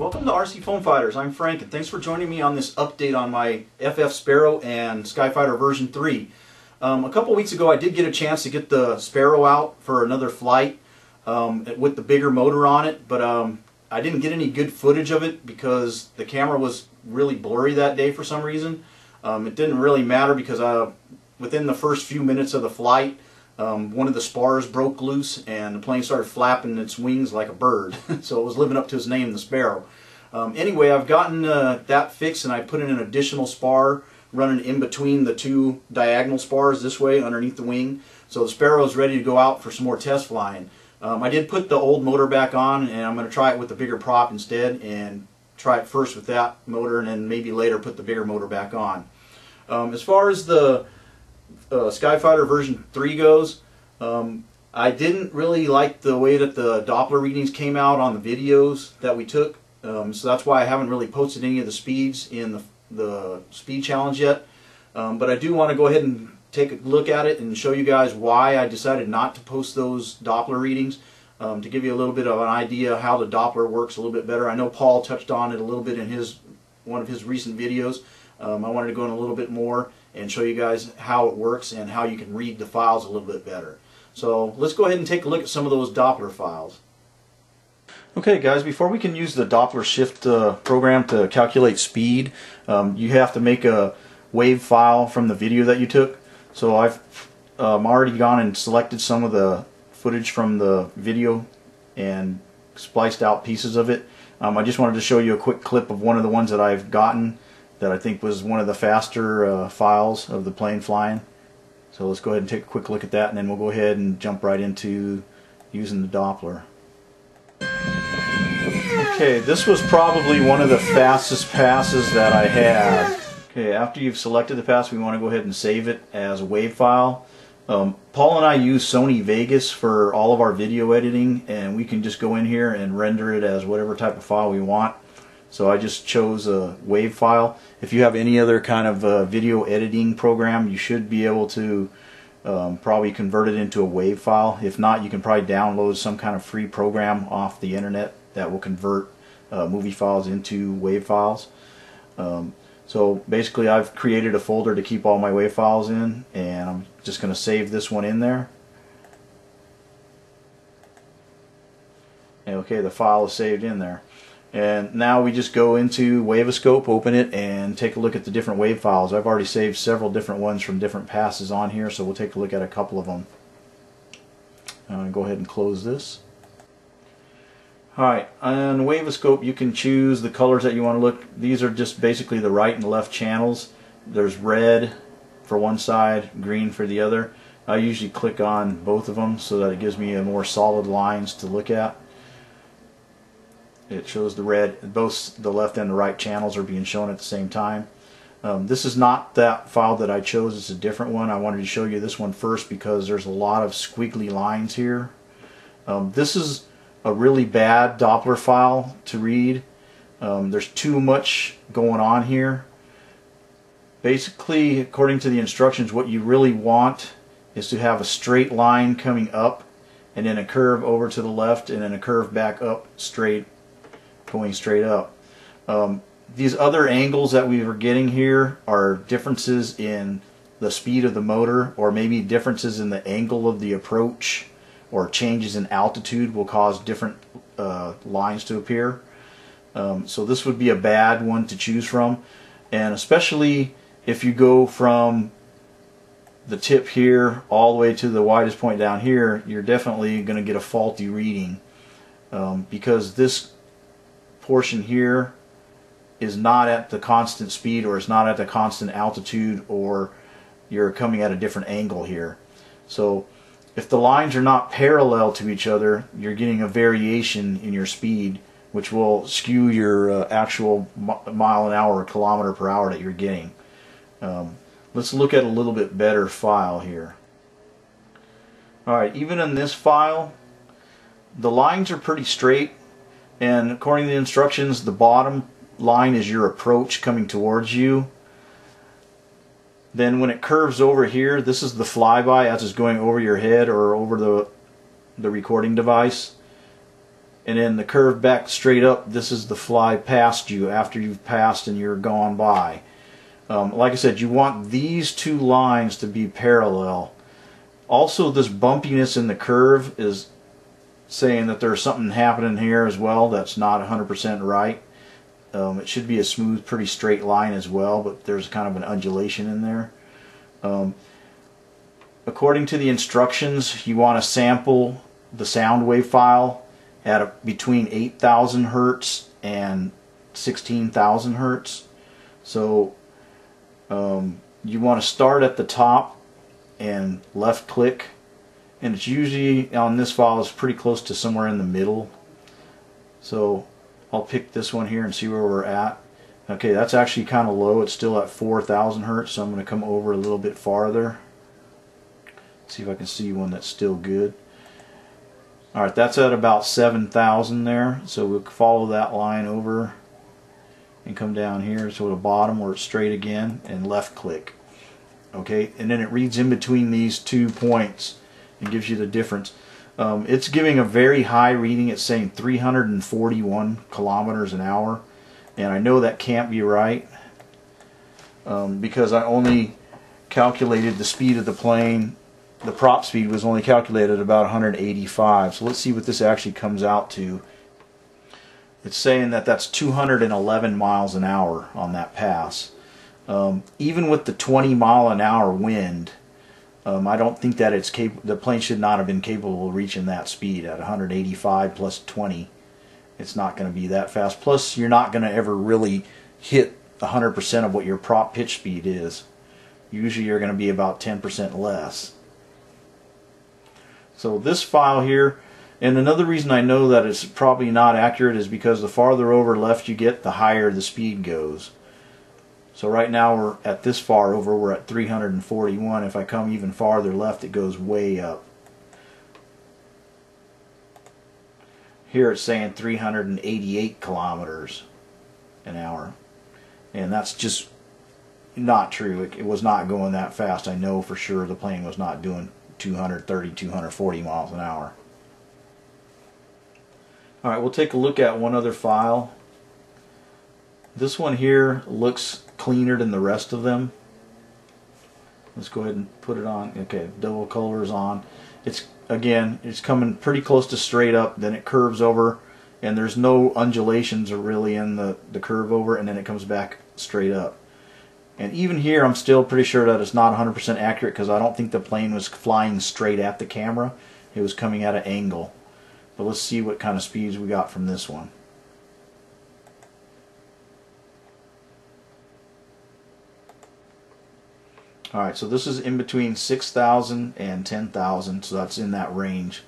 Welcome to RC Foam Fighters. I'm Frank and thanks for joining me on this update on my FF Sparrow and Skyfighter version 3. Um, a couple weeks ago I did get a chance to get the Sparrow out for another flight um, with the bigger motor on it, but um, I didn't get any good footage of it because the camera was really blurry that day for some reason. Um, it didn't really matter because uh, within the first few minutes of the flight um, one of the spars broke loose and the plane started flapping its wings like a bird. so it was living up to its name, the Sparrow. Um, anyway, I've gotten uh, that fixed and I put in an additional spar running in between the two diagonal spars this way underneath the wing. So the Sparrow is ready to go out for some more test flying. Um, I did put the old motor back on and I'm going to try it with the bigger prop instead and try it first with that motor and then maybe later put the bigger motor back on. Um, as far as the uh, Skyfighter version 3 goes, um, I didn't really like the way that the Doppler readings came out on the videos that we took. Um, so that's why I haven't really posted any of the speeds in the, the speed challenge yet. Um, but I do want to go ahead and take a look at it and show you guys why I decided not to post those Doppler readings um, to give you a little bit of an idea how the Doppler works a little bit better. I know Paul touched on it a little bit in his one of his recent videos. Um, I wanted to go in a little bit more and show you guys how it works and how you can read the files a little bit better. So let's go ahead and take a look at some of those Doppler files. Okay guys, before we can use the Doppler shift uh, program to calculate speed, um, you have to make a wave file from the video that you took. So I've um, already gone and selected some of the footage from the video and spliced out pieces of it. Um, I just wanted to show you a quick clip of one of the ones that I've gotten that I think was one of the faster uh, files of the plane flying. So let's go ahead and take a quick look at that and then we'll go ahead and jump right into using the Doppler. Okay, this was probably one of the fastest passes that I had. Okay, after you've selected the pass, we want to go ahead and save it as a WAV file. Um, Paul and I use Sony Vegas for all of our video editing and we can just go in here and render it as whatever type of file we want. So I just chose a WAV file. If you have any other kind of uh, video editing program, you should be able to um, probably convert it into a WAV file. If not, you can probably download some kind of free program off the internet that will convert uh, movie files into WAV files. Um, so basically I've created a folder to keep all my WAV files in and I'm just going to save this one in there. Okay, the file is saved in there. And now we just go into WaveOscope, open it, and take a look at the different wave files. I've already saved several different ones from different passes on here, so we'll take a look at a couple of them. I'm going to go ahead and close this. Alright, on WaveOscope you can choose the colors that you want to look. These are just basically the right and left channels. There's red for one side, green for the other. I usually click on both of them so that it gives me a more solid lines to look at. It shows the red, both the left and the right channels are being shown at the same time. Um, this is not that file that I chose, it's a different one. I wanted to show you this one first because there's a lot of squiggly lines here. Um, this is a really bad Doppler file to read. Um, there's too much going on here. Basically, according to the instructions, what you really want is to have a straight line coming up and then a curve over to the left and then a curve back up straight going straight up. Um, these other angles that we were getting here are differences in the speed of the motor or maybe differences in the angle of the approach or changes in altitude will cause different uh, lines to appear. Um, so this would be a bad one to choose from and especially if you go from the tip here all the way to the widest point down here you're definitely going to get a faulty reading um, because this portion here is not at the constant speed or is not at the constant altitude or you're coming at a different angle here. So if the lines are not parallel to each other, you're getting a variation in your speed which will skew your uh, actual mile an hour or kilometer per hour that you're getting. Um, let's look at a little bit better file here. Alright, even in this file, the lines are pretty straight and according to the instructions the bottom line is your approach coming towards you. Then when it curves over here this is the flyby as it's going over your head or over the the recording device. And then the curve back straight up this is the fly past you after you've passed and you're gone by. Um, like I said you want these two lines to be parallel. Also this bumpiness in the curve is saying that there's something happening here as well that's not 100% right um, it should be a smooth pretty straight line as well but there's kind of an undulation in there um, according to the instructions you want to sample the sound wave file at a, between 8,000 hertz and 16,000 hertz. So um, you want to start at the top and left click and it's usually on this file is pretty close to somewhere in the middle. So I'll pick this one here and see where we're at. Okay that's actually kind of low. It's still at 4,000 hertz so I'm going to come over a little bit farther. See if I can see one that's still good. Alright, that's at about 7,000 there. So we'll follow that line over and come down here to the bottom where it's straight again and left click. Okay, and then it reads in between these two points and gives you the difference. Um, it's giving a very high reading. It's saying 341 kilometers an hour. And I know that can't be right um, because I only calculated the speed of the plane the prop speed was only calculated at about 185. So let's see what this actually comes out to. It's saying that that's 211 miles an hour on that pass. Um, even with the 20 mile an hour wind, um, I don't think that it's. The plane should not have been capable of reaching that speed at 185 plus 20. It's not going to be that fast. Plus, you're not going to ever really hit 100% of what your prop pitch speed is. Usually, you're going to be about 10% less. So this file here, and another reason I know that it's probably not accurate is because the farther over left you get, the higher the speed goes. So right now we're at this far over, we're at 341. If I come even farther left, it goes way up. Here it's saying 388 kilometers an hour. And that's just not true. It, it was not going that fast. I know for sure the plane was not doing 230, 240 miles an hour. Alright, we'll take a look at one other file. This one here looks cleaner than the rest of them. Let's go ahead and put it on. Okay, double colors on. It's again, it's coming pretty close to straight up, then it curves over, and there's no undulations really in the, the curve over, and then it comes back straight up. And even here, I'm still pretty sure that it's not 100% accurate because I don't think the plane was flying straight at the camera. It was coming at an angle. But let's see what kind of speeds we got from this one. Alright, so this is in between 6,000 and 10,000, so that's in that range.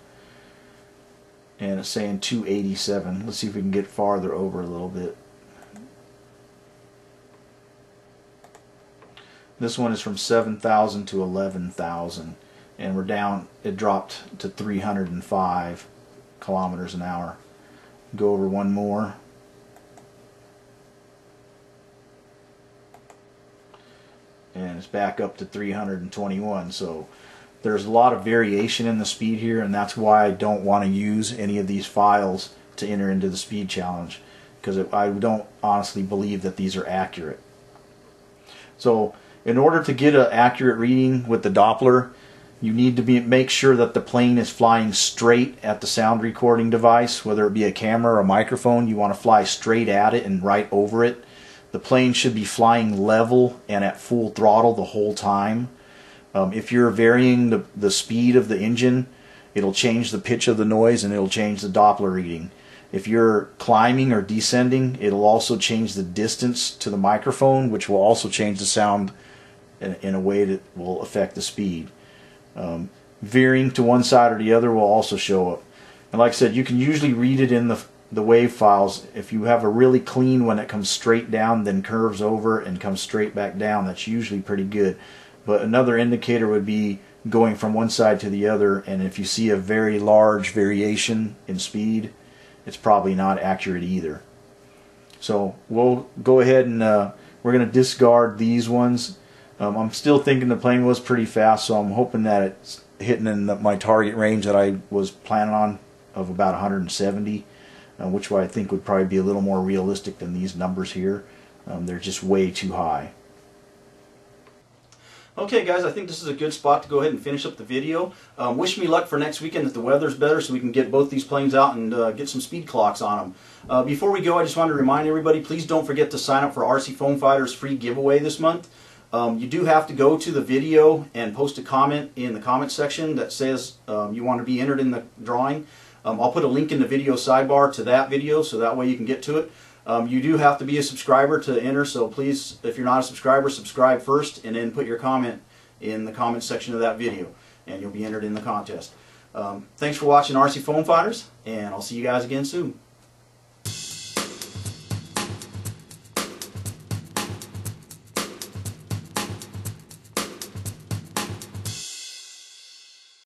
And it's saying 287. Let's see if we can get farther over a little bit. This one is from 7,000 to 11,000 and we're down, it dropped to 305 kilometers an hour. Go over one more. And it's back up to 321. So there's a lot of variation in the speed here and that's why I don't want to use any of these files to enter into the speed challenge because I don't honestly believe that these are accurate. So in order to get an accurate reading with the Doppler, you need to be make sure that the plane is flying straight at the sound recording device, whether it be a camera or a microphone. You want to fly straight at it and right over it. The plane should be flying level and at full throttle the whole time. Um, if you're varying the, the speed of the engine, it'll change the pitch of the noise and it'll change the Doppler reading. If you're climbing or descending, it'll also change the distance to the microphone, which will also change the sound in, in a way that will affect the speed. Um, veering to one side or the other will also show up. And like I said, you can usually read it in the the wave files. If you have a really clean one that comes straight down, then curves over and comes straight back down, that's usually pretty good. But another indicator would be going from one side to the other, and if you see a very large variation in speed, it's probably not accurate either. So we'll go ahead and uh, we're going to discard these ones um, I'm still thinking the plane was pretty fast, so I'm hoping that it's hitting in the, my target range that I was planning on of about 170. Uh, which I think would probably be a little more realistic than these numbers here. Um, they're just way too high. Okay guys, I think this is a good spot to go ahead and finish up the video. Um, wish me luck for next weekend if the weather's better so we can get both these planes out and uh, get some speed clocks on them. Uh, before we go, I just wanted to remind everybody, please don't forget to sign up for RC Foam Fighters free giveaway this month. Um, you do have to go to the video and post a comment in the comment section that says um, you want to be entered in the drawing. Um, I'll put a link in the video sidebar to that video so that way you can get to it. Um, you do have to be a subscriber to enter, so please, if you're not a subscriber, subscribe first and then put your comment in the comment section of that video, and you'll be entered in the contest. Um, thanks for watching RC Foam Fighters, and I'll see you guys again soon.